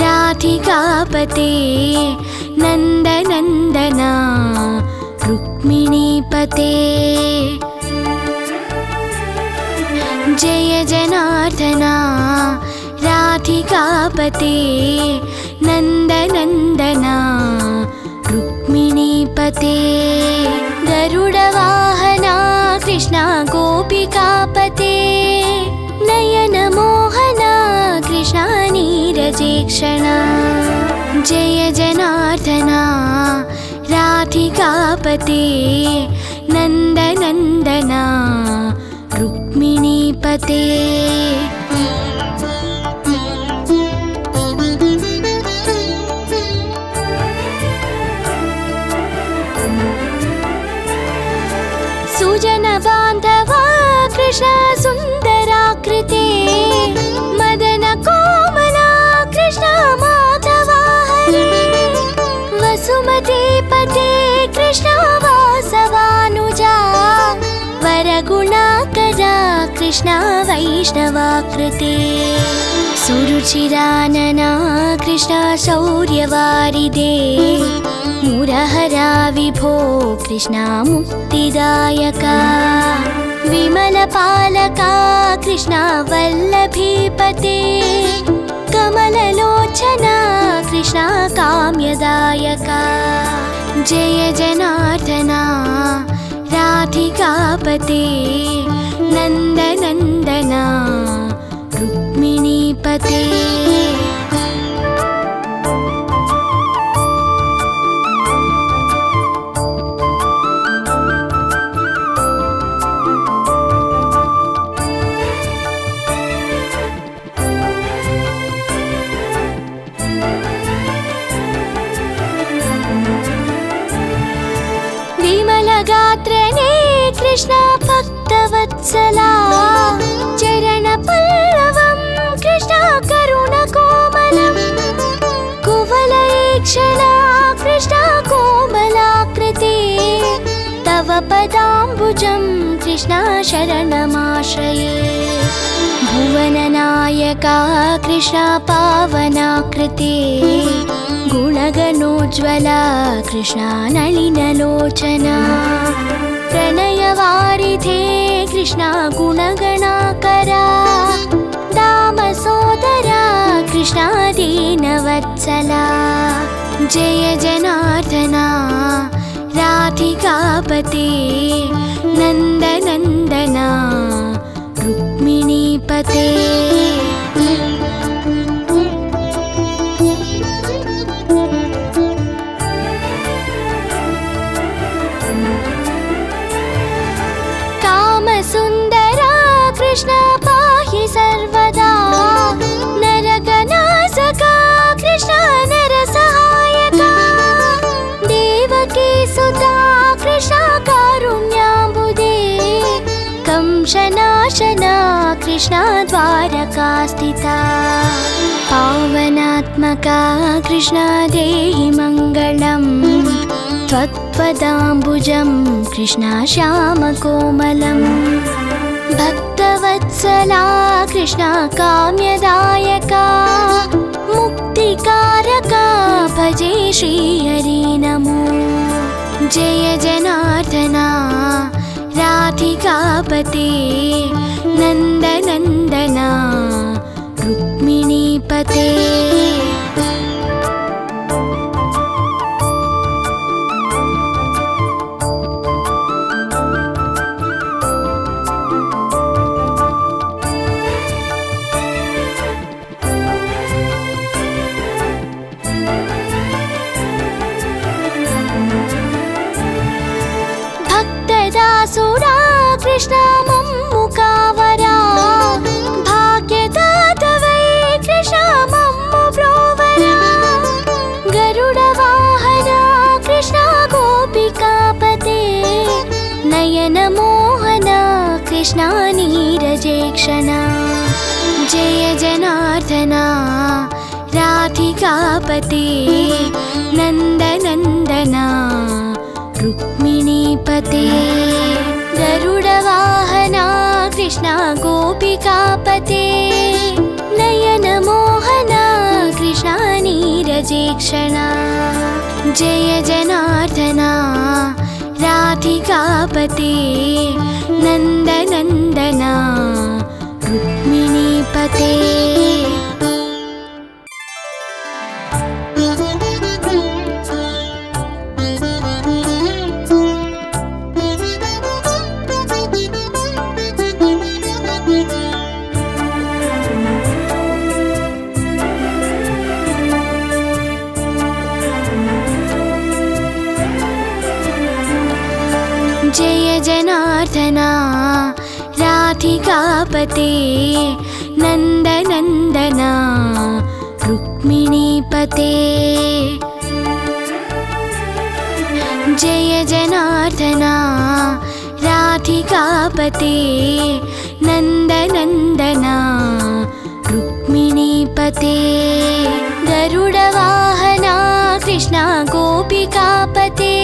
राधिकापते नन्दनन्दना रुक्मिणीपते। जय जनार्दना राधिकापते नन्दनन्दना रुक्मिणीपते। गरुडवाहना कृष्णा गोपिकापते नीरजेक्षणा जय जनार्दना राधिकापते नन्दनन्दना रुक्मिणीपते। कृष्ण कृष्ण वैष्णवाकृते। सुरुचिरानना कृष्ण शौर्यवारिदे। मुरहरा विभो कृष्णा मुक्तिदायका। विमलपालका कृष्णा वल्लभीपते। कमललोचना कृष्णा काम्यदायका। जय जनार्दना राधिकापते नन्दनन्दना रुक्मिणीपते कृष्णा पावनाकृते। गुणगणोज्ज्वला कृष्णा नलिनलोचना प्रणयवारिधे कृष्णा गुणगणाकरा दामसोदरा कृष्णा दीनवत्सला जय जनार्दना राधिकापते। नन्दनन्दना रुक्मिणीपते कृष्ण द्वारका स्थिता पावनात्मका कृष्ण देहि मङ्गलम्। त्वत्पदाम्बुजं कृष्णा श्यामकोमलम्। भक्तवत्सला कृष्णा काम्यदायका। मुक्तिकारका भजे श्रीहरि नमो। जय जनार्दना राधिकापते नन्दनन्दना रुक्मिणीपते राधिकापते नन्दनन्दना रुक्मिणीपते गरुडवाहना कृष्णा गोपिकापते नयनमोहना कृष्णा नीरजेक्षणा जय जनार्दना राधिकापते नन्दनन्दना रुक्मिणीपते जनार्दना राधिकापते नन्दनन्दना रुक्मिणीपते। जय जनार्दना राधिकापते नन्दनन्दना रुक्मिणीपते। गरुडवाहना कृष्णा गोपिकापते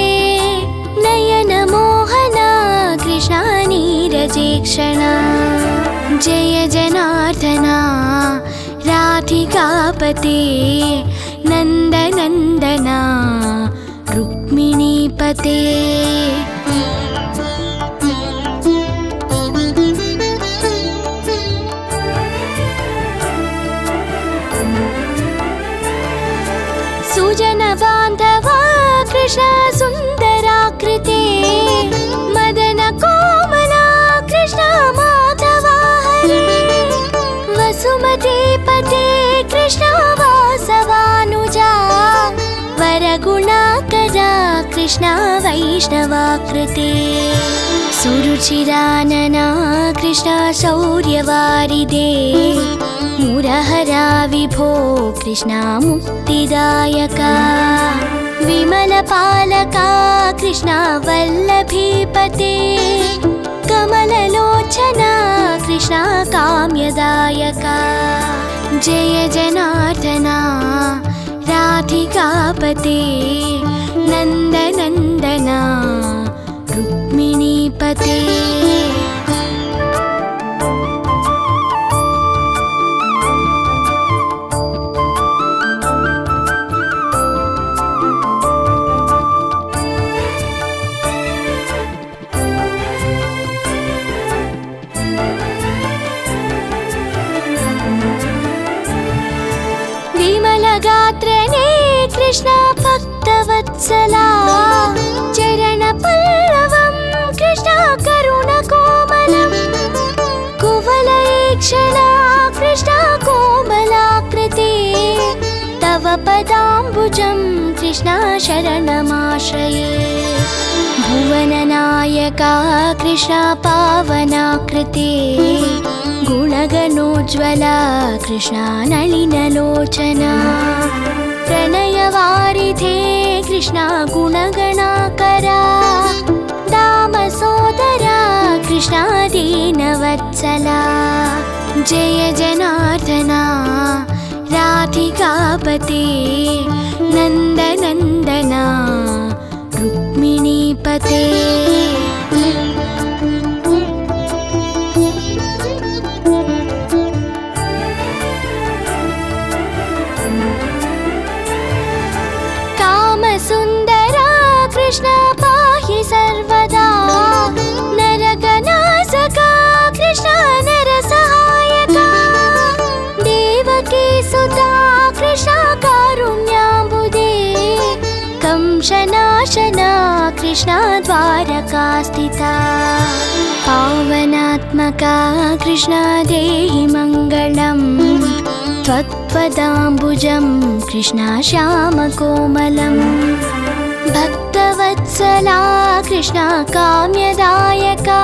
कृष्णा नीरजेक्षणा जय जनार्दना राधिकापते नन्दनन्दना रुक्मिणीपते। सुजनबान्धवा कृष्ण कृष्ण वैष्णवाकृते। सुरुचिरानना कृष्ण शौर्यवारिदे। मुरहरा विभो कृष्णा मुक्तिदायका। विमलपालका कृष्णा वल्लभीपते। कमललोचना कृष्णा काम्यदायका। जय जनार्दना राधिकापते नन्दनन्दना रुक्मिणीपते। विमलगात्रने कृष्णा भक्तवत्सला चरणपल्लवं कृष्णा करुणकोमलम् कुवलैक्षणा कृष्णा कोमलाकृते तव पदाम्बुजं कृष्णा शरणमाश्रये भुवननायका कृष्णा पावनाकृते गुणगणोज्ज्वला कृष्णा नलिनलोचना प्रणयवारिधे कृष्णा गुणगणाकरा दामसोदरा कृष्णा दीनवत्सला। जय जनार्दना राधिकापते नन्दनन्दना रुक्मिणीपते कृष्ण द्वारका स्थिता पावनात्मका कृष्ण देहि मङ्गलम्। त्वत्पदाम्बुजं कृष्णा श्यामकोमलम्। भक्तवत्सला कृष्णा काम्यदायका।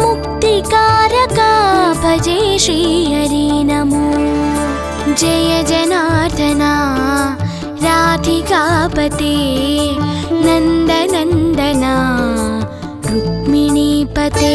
मुक्तिकारका भजे श्रीहरि नमो। जय जनार्दना राधिकापते नन्दनन्दना रुक्मिणीपते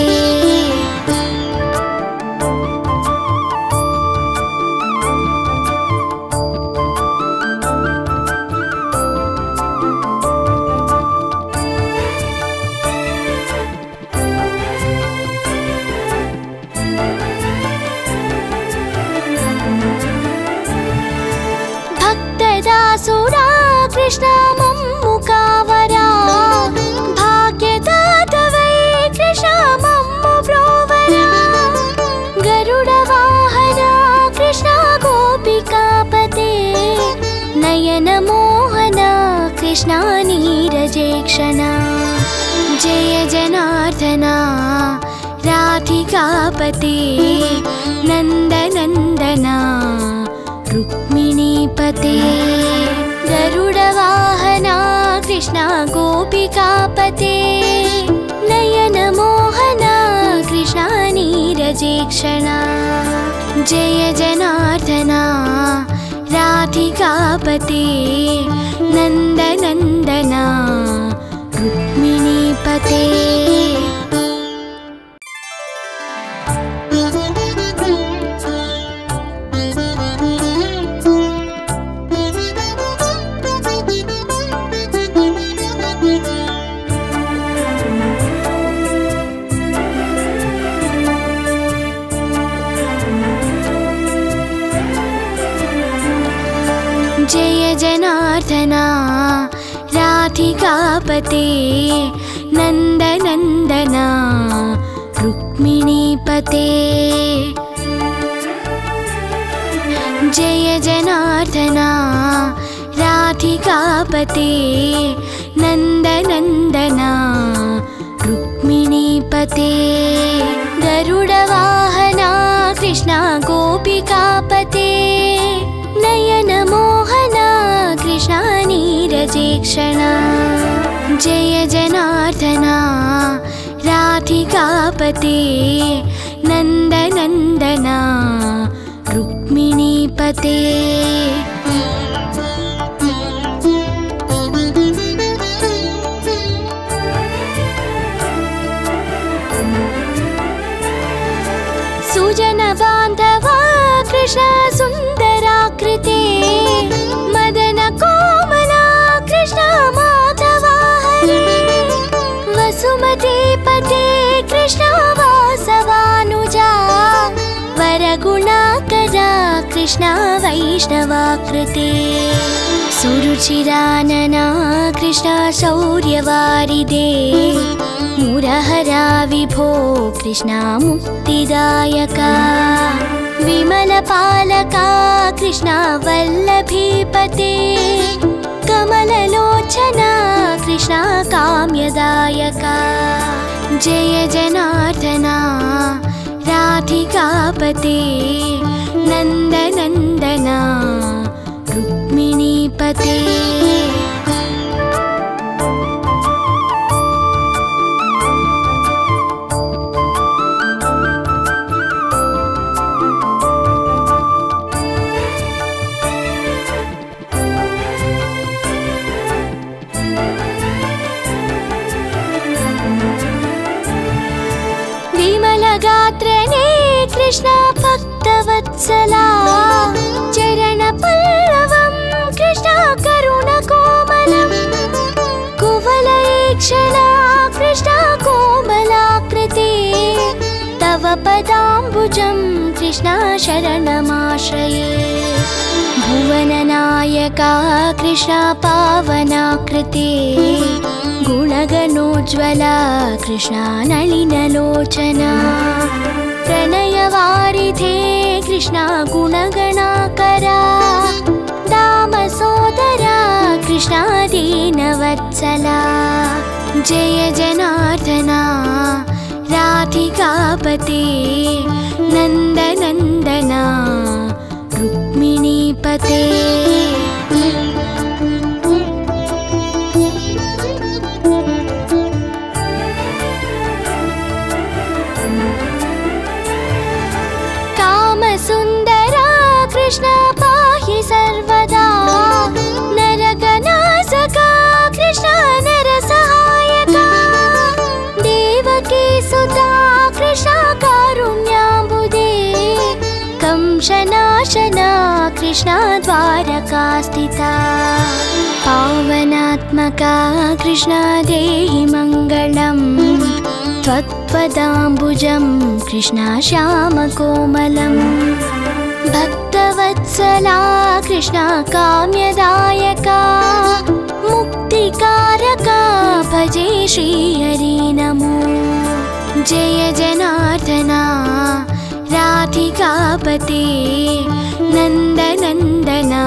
भक्तदासुराकृष्णा कृष्णा कृष्णानिरजेक्षणा जय जनार्दना राधिकापते नन्दनन्दना रुक्मिणीपते। गरुडवाहना कृष्णा गोपिका पते नयनमोहना कृष्णानिरजेक्षणा जय जनार्दना राधिकापते नन्दनन्दना रुक्मिणीपते राधिकापते नन्दनन्दना रुक्मिणीपते जय जनार्दना राधिकापते नन्दनन्दना रुक्मिणीपते गरुडवाहना कृष्णा गोपिकापते जय जनार्दना राधिकापते नन्दनन्दना रुक्मिणीपते। सुजन बान्धवा कृष्ण कृष्ण वैष्णवाकृते। सुरुचिरानना कृष्ण शौर्यवारिदे। मुरहरा विभो कृष्णा मुक्तिदायका। विमलपालका कृष्णा वल्लभीपते। कमललोचना कृष्णा काम्यदायका। जय जनार्दना राधिकापते नन्दनन्दना रुक्मिणीपते कृष्णा पावनाकृते गुणगणोज्ज्वला कृष्णा नलिनलोचना प्रणयवारिधे कृष्णा गुणगणाकरा दामसोदरा कृष्णा दीनवत्सला जय जनार्दना राधिकापते नन्दनन्दना रुक्मिणीपते कृष्णाद्वारका स्थिता पावनात्मका कृष्णा कृष्णादेहि मङ्गलं त्वत्पदाम्बुजं कृष्णाश्यामकोमलं भक्तवत्सला कृष्णा काम्यदायका। मुक्तिकारका भजे श्रीहरि नमो। जय जनार्दना राधिकापते। नन्दनन्दना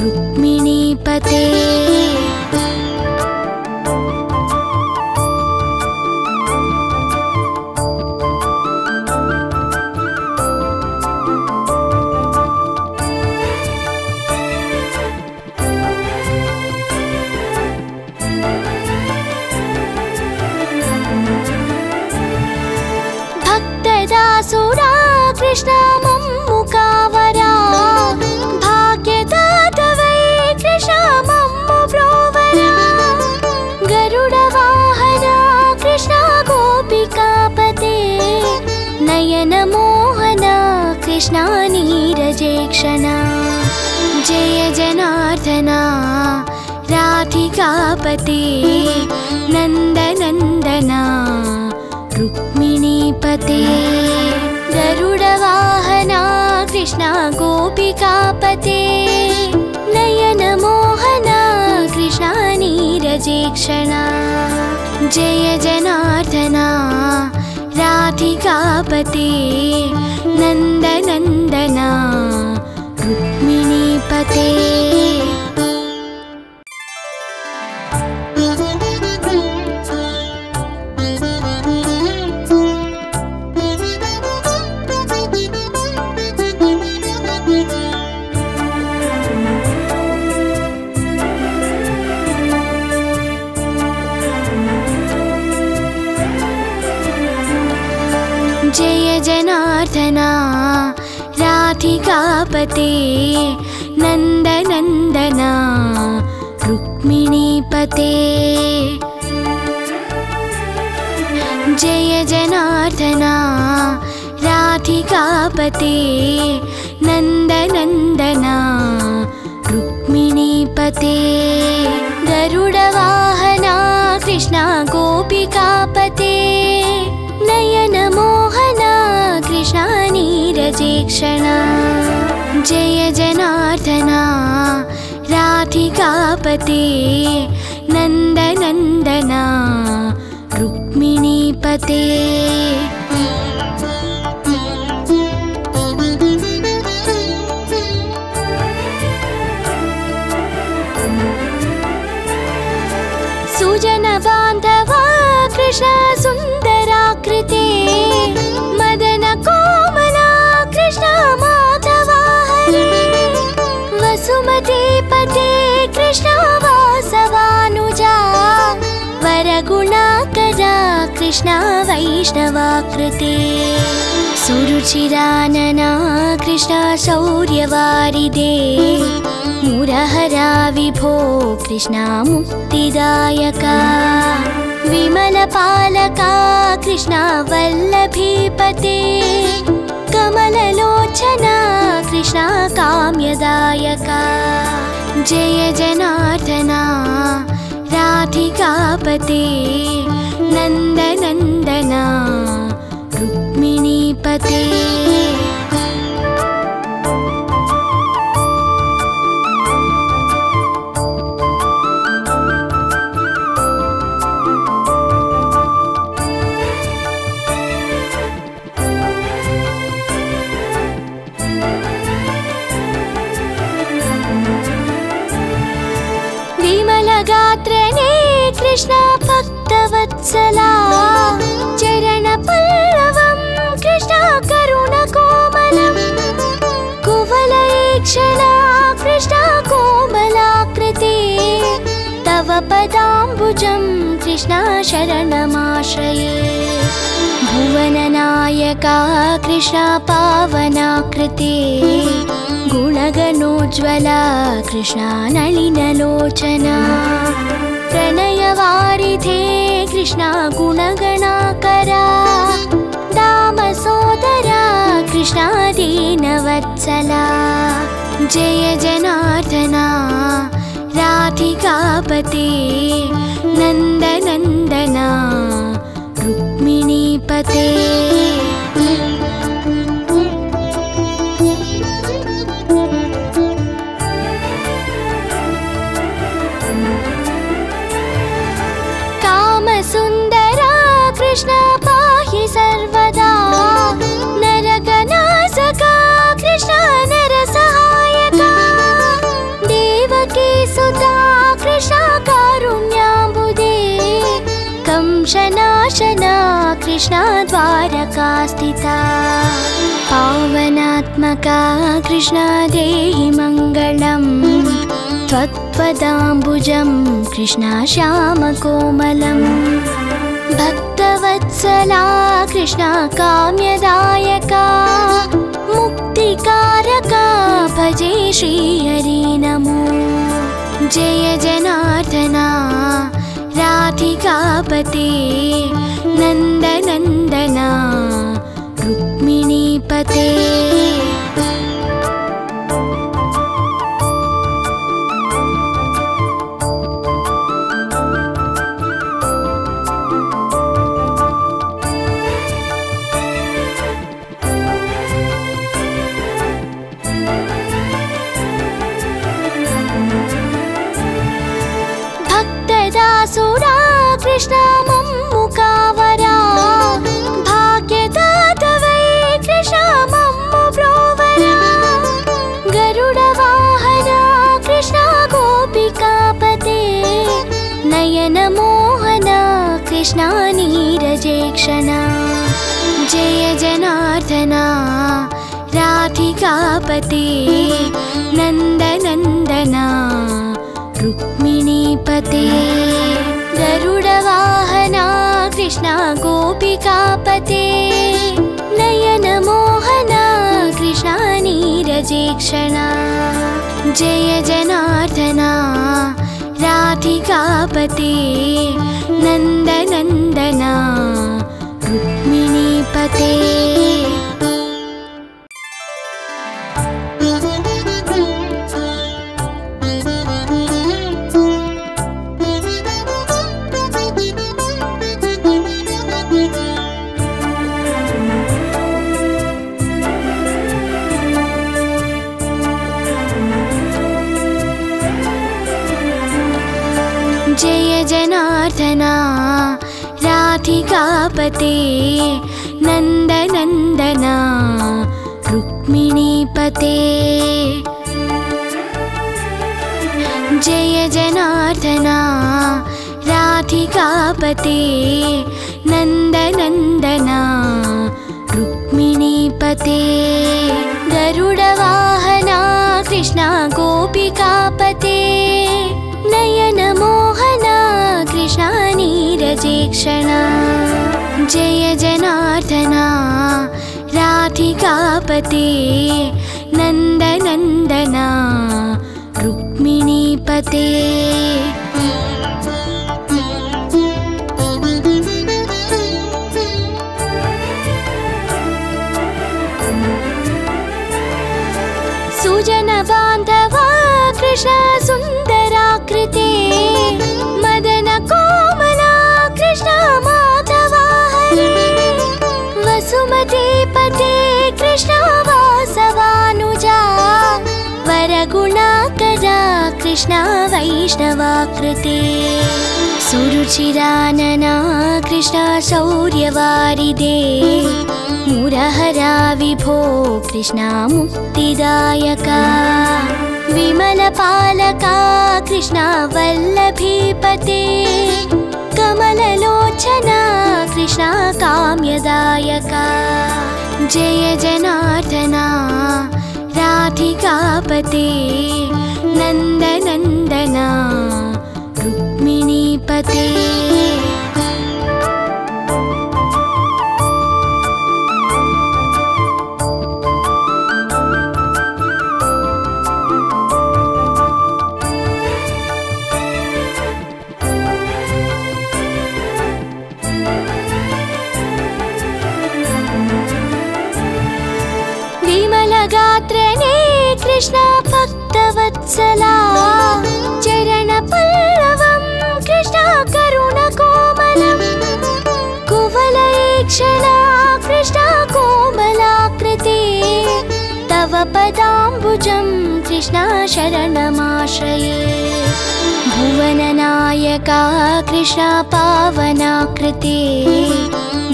रुक्मिणीपते राधिकापते नन्दनन्दना। रुक्मिणीपते गरुडवाहना कृष्णा गोपिकापते। नयनमोहना कृष्णा नीरजेक्षणा जय जनार्दना राधिकापते नन्दनन्दना। रुक्मिणीपते जय जनार्दना राधिकापते नन्दनन्दना रुक्मिणीपते। जय जनार्दना राधिकापते नन्दनन्दना रुक्मिणीपते गरुडवाहना कृष्णा गोपिकापते नयनमोहना कृष्णा नीरजेक्षणा जय जनार्दना राधिकापते नन्दनन्दना रुक्मिणीपते कृष्ण सुन्दराकृते मदन कोमला कृष्ण माधवा हरे वसुमतीपते कृष्ण वासवानुजा। वरगुणाकरा कृष्ण वैष्णवाकृते। सुरुचिरानना कृष्ण शौर्यवारिदे। मुरहरा विभो कृष्णा मुक्तिदायका विमलपालका कृष्णा वल्लभीपते कमललोचना कृष्णा काम्यदायका जय जनार्दना राधिकापते। नन्दनन्दना रुक्मिणीपते भक्तवत्सला चरणपल्लवं कृष्ण करुणकोमलम् कुवलैक्षणा कृष्ण कोमलाकृते। तव पदाम्बुजं कृष्ण शरणमाश्रये। भुवननायका कृष्ण पावनाकृते। गुणगणोज्ज्वला कृष्णा नलिनलोचना प्रणयवारिधे कृष्णा गुणगणाकरा। दामसोदरा कृष्णा दीनवत्सला जय जनार्दना राधिकापते नन्दनन्दना रुक्मिणीपते कृष्णा द्वारका स्थिता पावनात्मका कृष्णा देहि मङ्गलम्। त्वत्पदाम्बुजं कृष्णा श्यामकोमलम् भक्तवत्सला कृष्णा काम्यदायका। मुक्तिकारका भजे श्रीहरि नमो। जय जनार्दना राधिकापते नन्दनन्दना रुक्मिणीपते राधिकापते नन्दनन्दना रुक्मिणीपते गरुडवाहना कृष्णा गोपिकापते नयनमोहना कृष्णा नीरजेक्षणा जय जनार्दना राधिकापते नन्दनन्दना रुक्मिणीपते राधिकापते नन्दनन्दना रुक्मिणीपते। जय जनार्दना राधिकापते नन्दनन्दना रुक्मिणीपते। गरुडवाहना कृष्णा गोपिकापते। नयनमोहना कृष्णा नीरजेक्षणा जय जनार्दना राधिकापते नन्दनन्दना रुक्मिणीपते कृष्ण वैष्णवाकृते। सुरुचिरानना कृष्ण शौर्यवारिदे। मुरहरा विभो कृष्णा मुक्तिदायका। विमलपालका कृष्णा वल्लभीपते। कमललोचना कृष्णा काम्यदायका। जय जनार्दना राधिकापते विमलगात्रने कृष्णा भक्तवत्सला पदाम्बुजं कृष्णा शरणमाश्रये। भुवननायका कृष्णा पावनाकृते।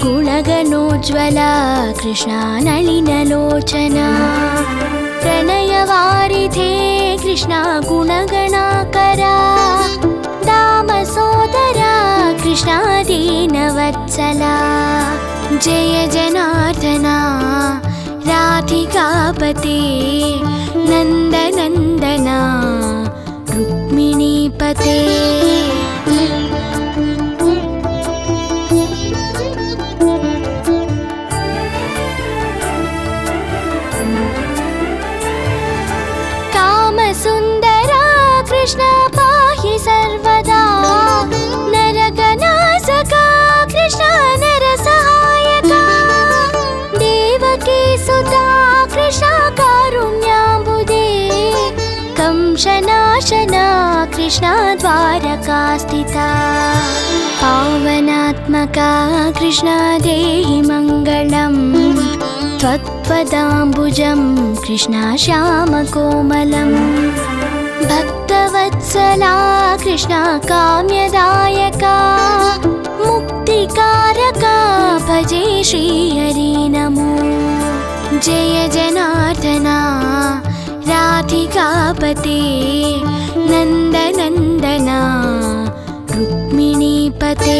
गुणगणोज्ज्वला कृष्णा नलिनलोचना। प्रणयवारिधे कृष्णा गुणगणाकरा। दामसोदरा कृष्णा दीनवत्सला। जय जनार्दना राधिकापते नन्दनन्दना रुक्मिणीपते कृष्ण द्वारका स्थिता पावनात्मका कृष्ण देहि मङ्गलम्। त्वत्पदाम्बुजं कृष्णा श्यामकोमलम् भक्तवत्सला कृष्णा काम्यदायका। मुक्तिकारका भजे श्रीहरि नमो। जय जनार्दना राधिकापते नन्दनन्दना रुक्मिणीपते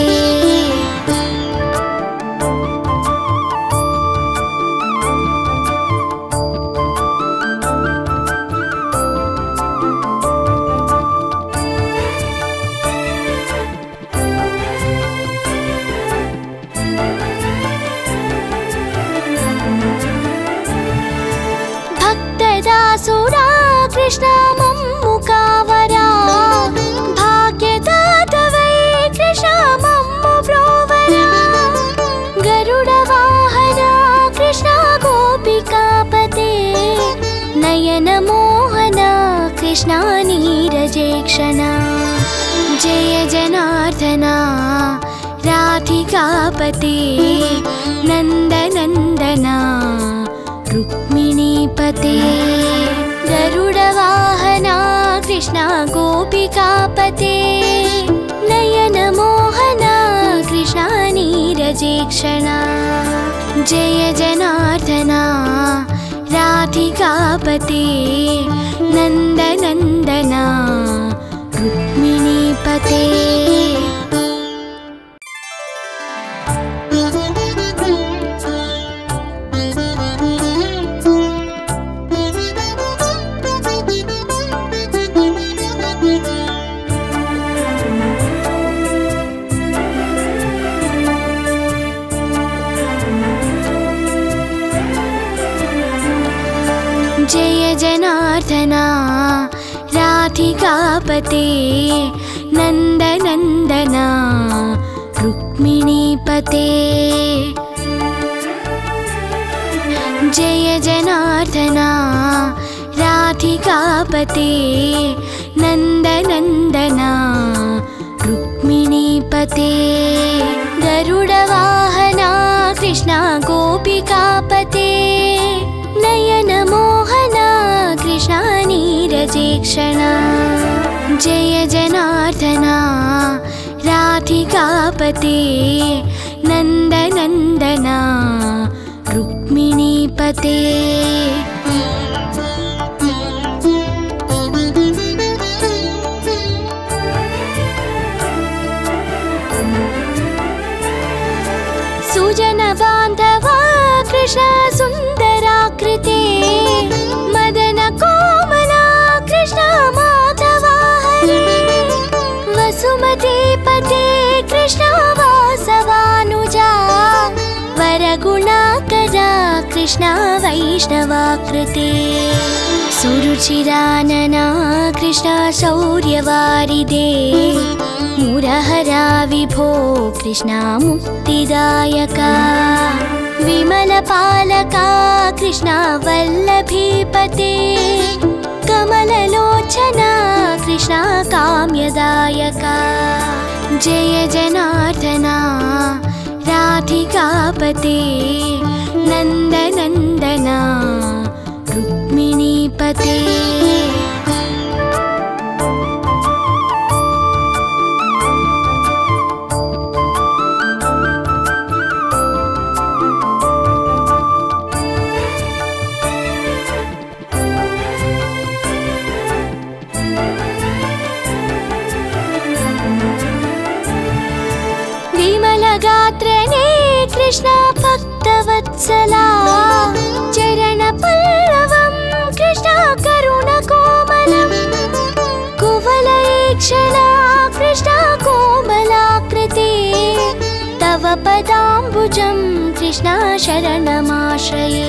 राधिकापते नन्दनन्दना रुक्मिणीपते गरुडवाहना कृष्णा गोपिकापते नयनमोहना कृष्णा नीरजेक्षणा जय जनार्दना राधिकापते नन्दनन्दना रुक्मिणीपते राधिकापते नन्दनन्दना रुक्मिणीपते। जय जनार्दना राधिकापते नन्दनन्दना रुक्मिणीपते। गरुडवाहना कृष्णा गोपिकापते नीरजेक्षणा जय जनार्दना राधिकापते नन्दनन्दना रुक्मिणीपते कृष्ण वैष्णवाकृते। सुरुचिरानना कृष्ण शौर्यवारिदे। मुरहरा विभो कृष्णा मुक्तिदायका। विमलपालका कृष्णा वल्लभीपते। कमललोचना कृष्णा काम्यदायका। जय जनार्दना राधिकापते नन्दनन्दना रुक्मिणीपते। विमलगात्रने कृष्ण भक्तवत्सला चरणपल्लवं कृष्ण करुणकोमलम् कुवलयेक्षणा कृष्ण कोमलाकृते। तव पदाम्बुजं कृष्ण शरणमाश्रये।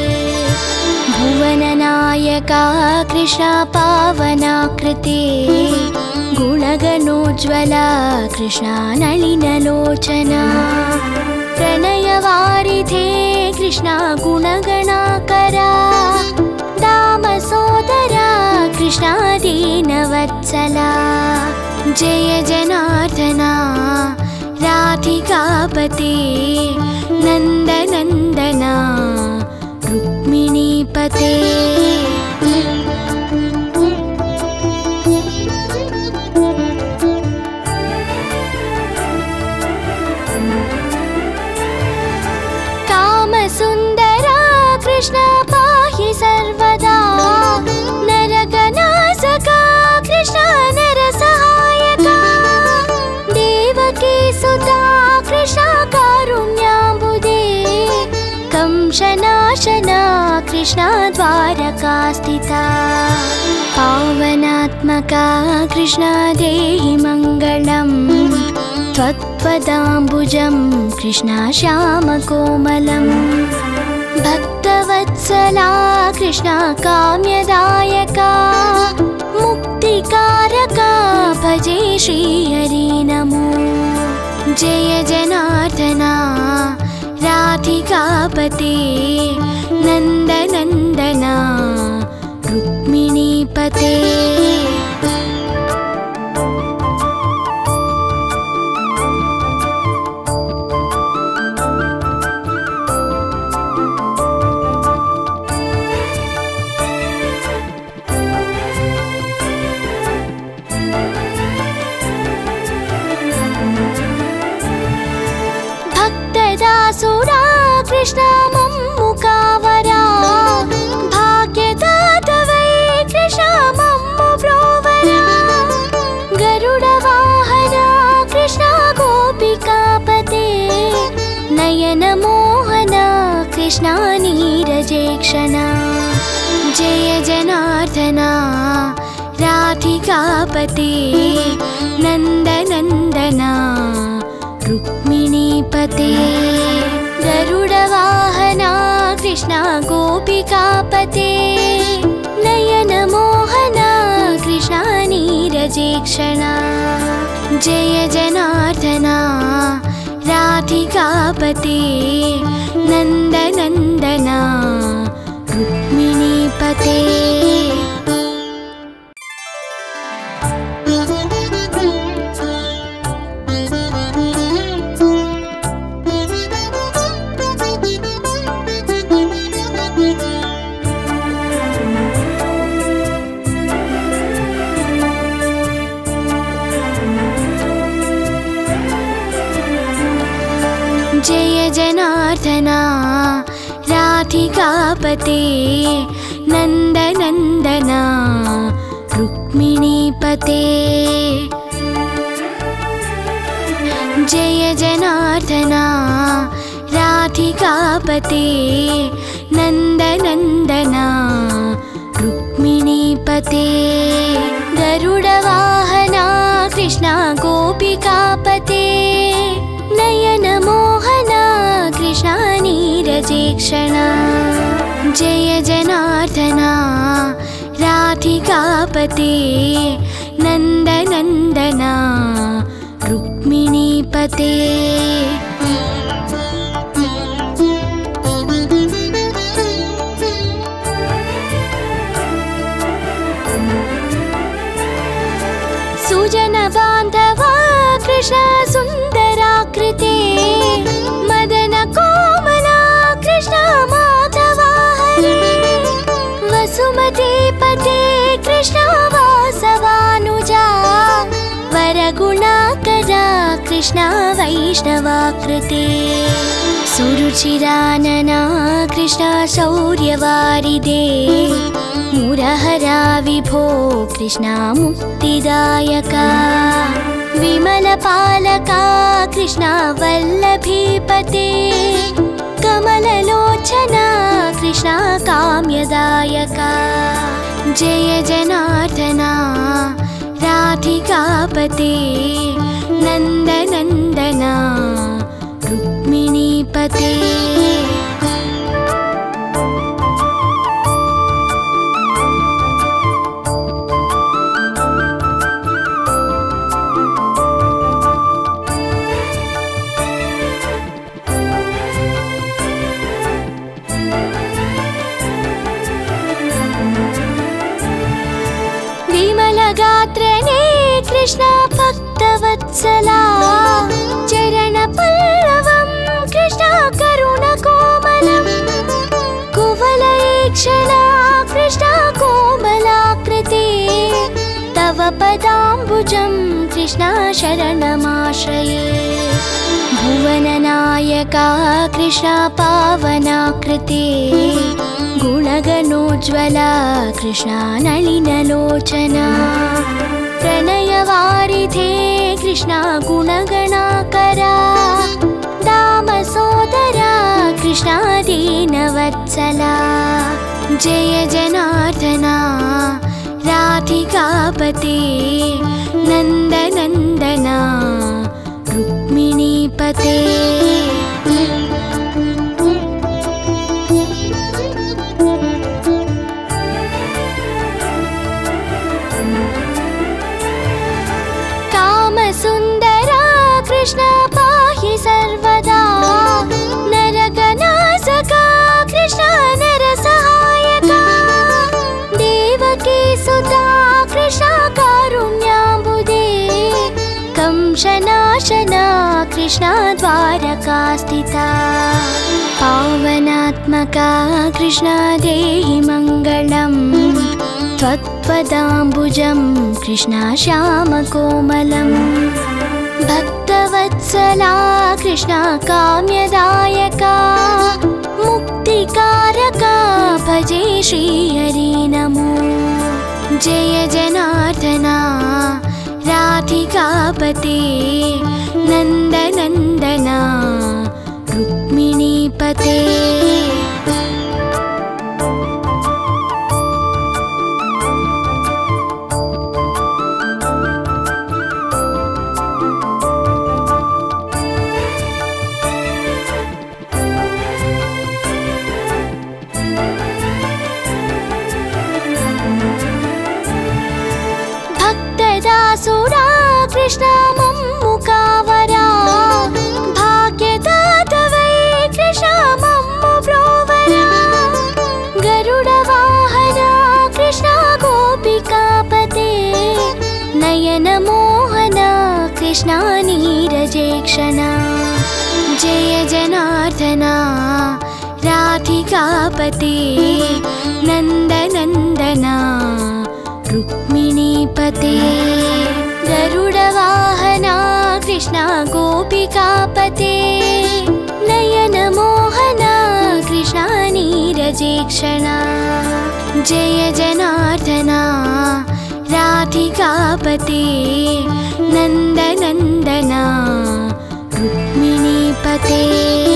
भुवननायका कृष्ण पावनाकृते। गुणगणोज्ज्वला कृष्णा नलिनलोचना प्रणयवारिधे कृष्णा गुणगणाकरा। दामसोदरा कृष्णा दीनवत्सला जय जनार्दना राधिकापते नन्दनन्दना रुक्मिणीपते कृष्ण द्वारका स्थिता पावनात्मका कृष्ण देहि मङ्गलम्। त्वत्पदाम्बुजं कृष्णा श्यामकोमलम् भक्तवत्सला कृष्णा काम्यदायका। मुक्तिकारका भजे श्रीहरि नमो। जय जनार्दना राधिकापते नन्दनन्दना रुक्मिणीपते कृष्ण मम्मुकावरा भाग्यदात वै कृष्ण ब्रोवरा गरुडवाहना कृष्ण गोपिकापते नयनमोहना कृष्णा नीरजेक्षणा जय जनार्दना राधिकापते नन्दनन्दना रुक्मिणीपते गरुडवाहना कृष्णा गोपिकापते नयनमोहना कृष्णा नीरजेक्षणा जय जनार्दना राधिकापते नन्दनन्दना रुक्मिणीपते राधिकापते नन्दनन्दना रुक्मिणीपते। जय जनार्दना राधिकापते। नन्दनन्दना रुक्मिणीपते। गरुडवाहना कृष्णा गोपिकापते नीरजेक्षणा जय जनार्दना राधिकापते नन्दनन्दना रुक्मिणीपते। सुजन बान्धवा कृष्ण कृष्ण वैष्णवाकृते। सुरुचिरानना कृष्ण शौर्यवारिदे। मुरहरा विभो कृष्णा मुक्तिदायका। विमलपालका कृष्णा वल्लभीपते। कमललोचना कृष्णा काम्यदायका। जय जनार्दना राधिकापते नन्दनन्दना रुक्मिणीपते भक्तवत्सला चरणपल्लवं कृष्णा करुणकोमलम् कुवलयेक्षणा कृष्णा कोमलाकृते। तव पदाम्बुजं कृष्णा शरणमाश्रये। भुवननायका कृष्णा पावनाकृते। गुणगणोज्ज्वला कृष्णा नलिनलोचना प्रणयवारिधे कृष्णा गुणगणाकरा दामसोदरा कृष्णा दीनवत्सला। जय जनार्दना राधिकापते नन्दनन्दना रुक्मिणीपते कृष्ण द्वारका स्थिता पावनात्मका कृष्ण देहि मङ्गलम्। त्वत्पदाम्बुजं कृष्णा श्यामकोमलम्। भक्तवत्सला कृष्णा काम्यदायका। मुक्तिकारका भजे श्रीहरि नमो। जय जनार्दना राधिकापते नन्दनन्दना रुक्मिणीपते राधिकापते नन्दनन्दना रुक्मिणीपते गरुडवाहना कृष्णा गोपिकापते नयनमोहना कृष्णा नीरजेक्षणा जय जनार्दना राधिकापते नन्दनन्दना रुक्मिणीपते